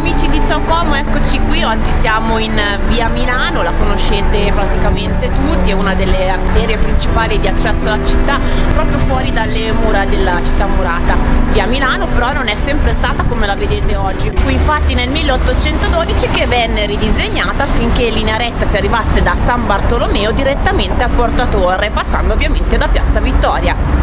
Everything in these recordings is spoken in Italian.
amici di Ciao eccoci qui, oggi siamo in via Milano, la conoscete praticamente tutti, è una delle arterie principali di accesso alla città, proprio fuori dalle mura della città murata. Via Milano però non è sempre stata come la vedete oggi, fu infatti nel 1812 che venne ridisegnata affinché linea retta si arrivasse da San Bartolomeo direttamente a Porta Torre, passando ovviamente da Piazza Vittoria.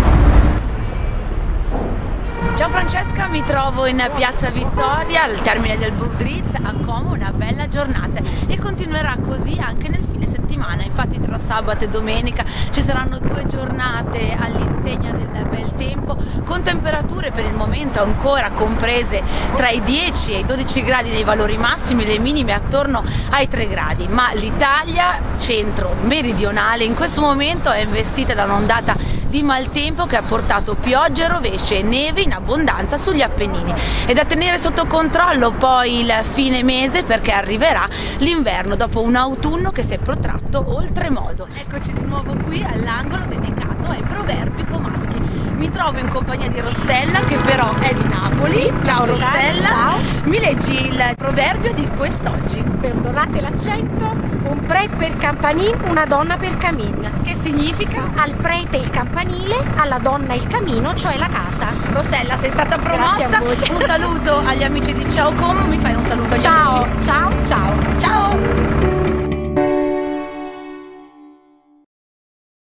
Francesca, mi trovo in Piazza Vittoria al termine del Burdritz a Como, una bella giornata. E continuerà così anche nel fine settimana, infatti tra sabato e domenica ci saranno due giornate all'insegna del bel tempo con temperature per il momento ancora comprese tra i 10 e i 12 gradi nei valori massimi, le minime attorno ai 3 gradi, ma l'Italia centro meridionale in questo momento è investita da un'ondata di maltempo che ha portato piogge, rovesce e neve in abbondanza sugli Appennini. È da tenere sotto controllo poi il fine mese perché arriverà l'inverno dopo un autunno che si è protratto oltremodo. Eccoci di nuovo qui all'angolo dedicato ai proverbi comaschi. Mi trovo in compagnia di Rossella che però è di Napoli. Sì, ciao Rossella. Ciao. Mi leggi il proverbio di quest'oggi. Perdonate l'accento, pre per campanin, una donna per camin. Che significa? Al prete il campanile, alla donna il camino, cioè la casa. Rossella, sei stata promossa. Un saluto agli amici di Ciao Como, mi fai un saluto agli Ciao, amici. ciao, ciao. Ciao!